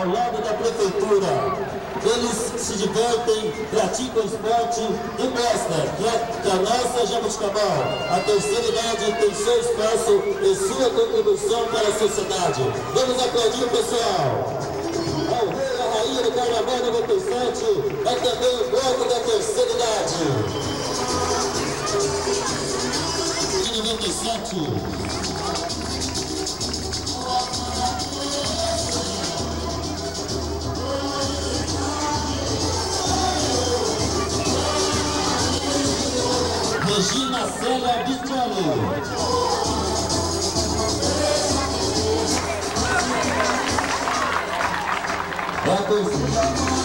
ao lado da Prefeitura. Eles se divertem, praticam esporte e mostram que a, que a nossa Jabuticabal, a terceira idade, tem seu espaço e sua contribuição para a sociedade. Vamos aplaudir, pessoal! Ao rei a rainha do Carnaval 97, é também o bloco da terceira idade. De 97. Regina Célia Vitório. É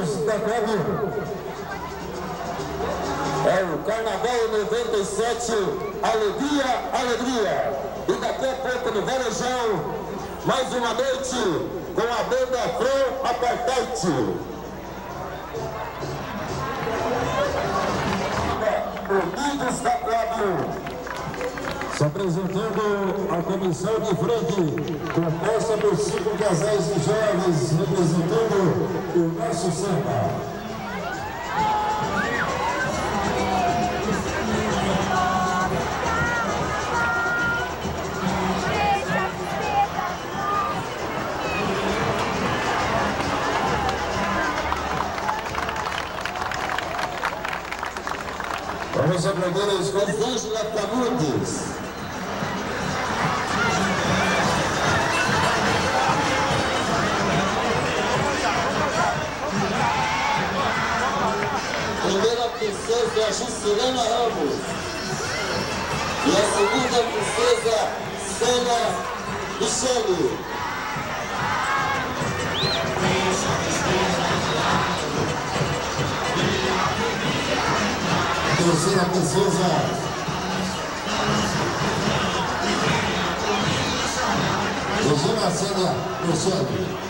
Unidos da Clube. É o Carnaval 97, alegria, alegria. E daqui a pouco no Varejão, mais uma noite com a banda Pro Apartheid. Unidos da Clube. Se apresentando a comissão de frente, composta por cinco casais de jovens, representando o nosso samba. Vamos aprender a escola Ângela Camudes. Juscelina Ramos. E a segunda princesa Célia Michele. Terceira princesa Regina Célia Michele.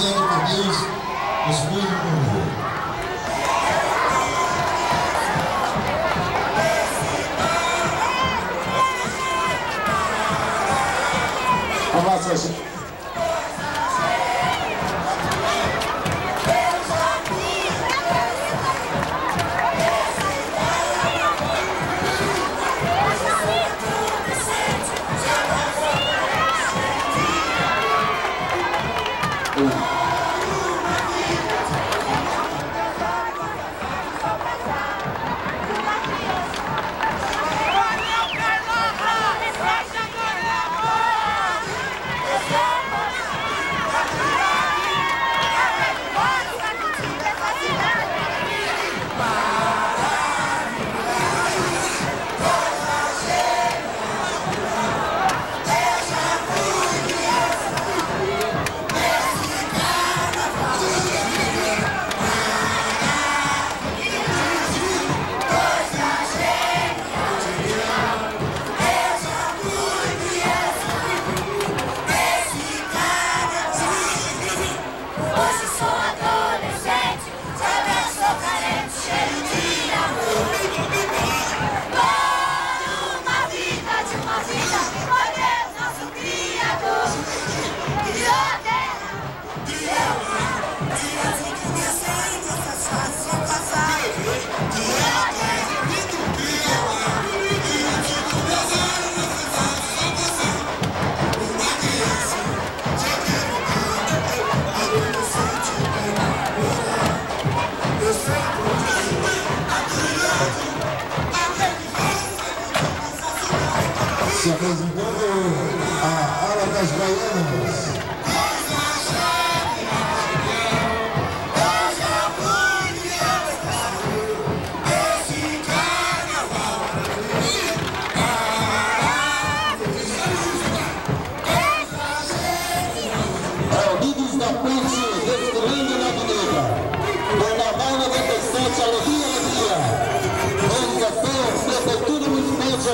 Dado por Deus nos cuidam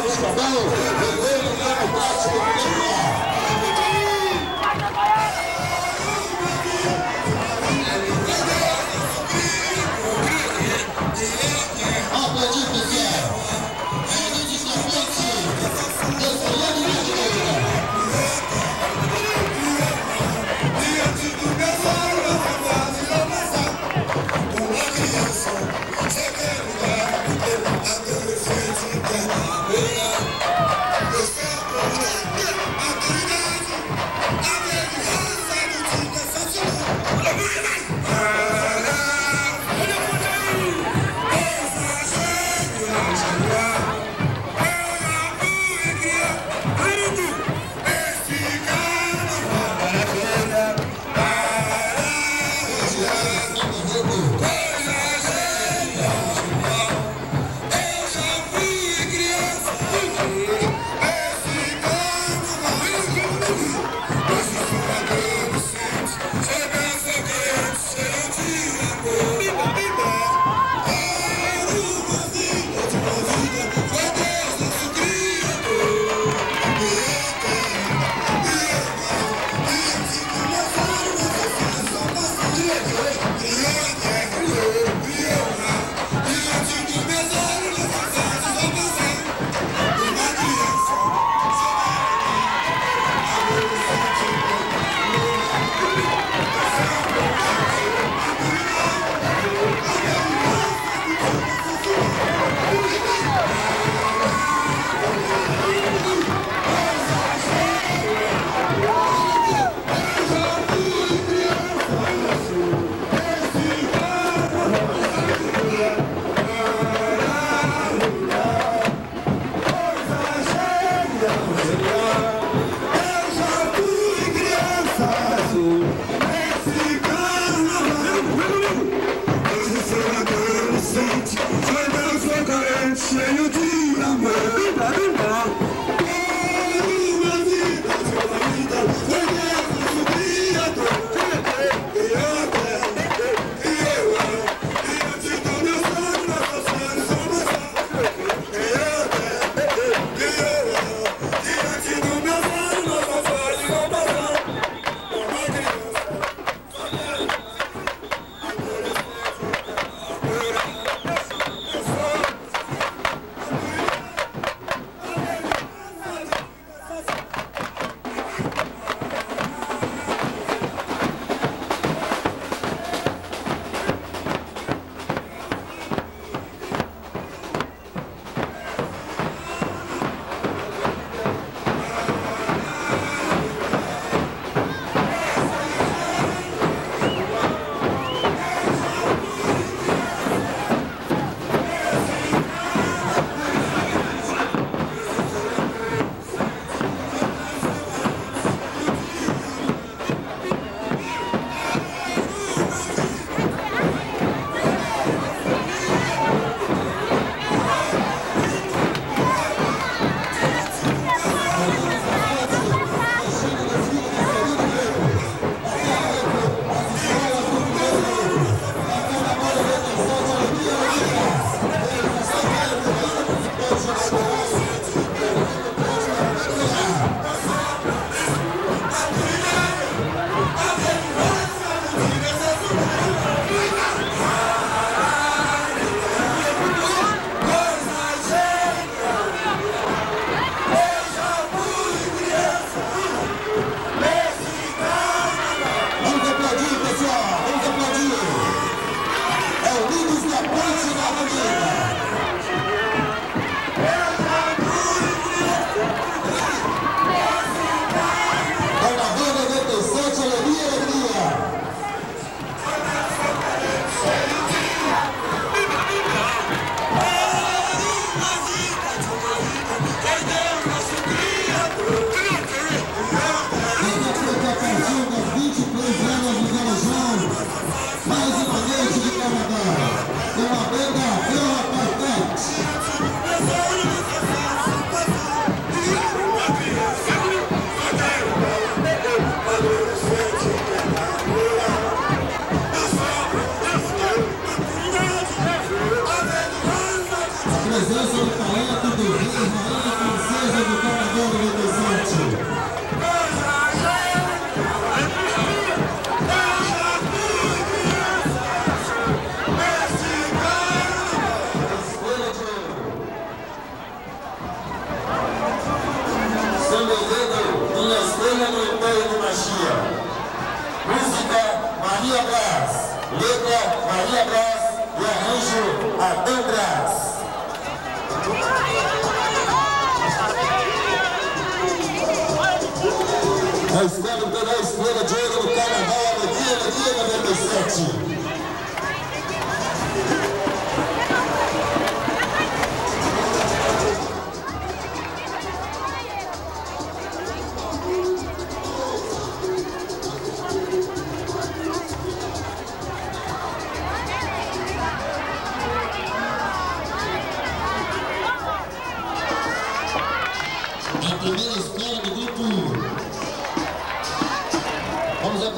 Municipal de Jabuticabal, Eu já fui criança.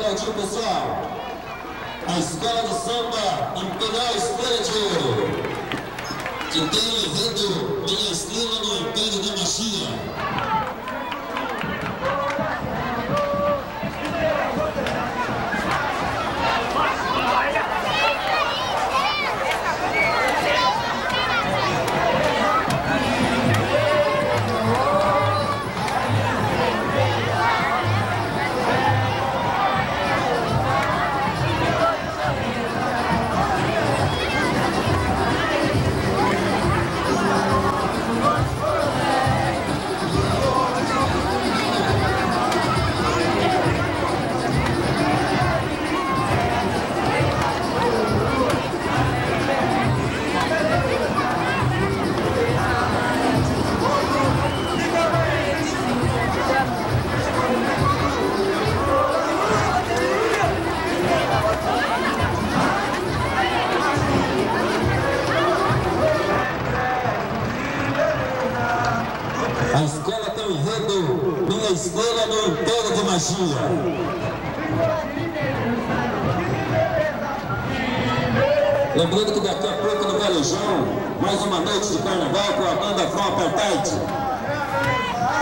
aplaudir, pessoal. A Escola de Samba Imperial Spirit, que tem o vídeo Minha Estrela no Império da Magia.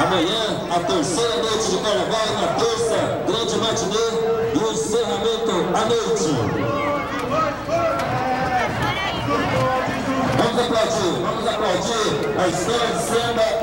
Amanhã, a terceira noite de carnaval, na terça, grande matinê e o encerramento à noite. Vamos aplaudir, vamos aplaudir a história de samba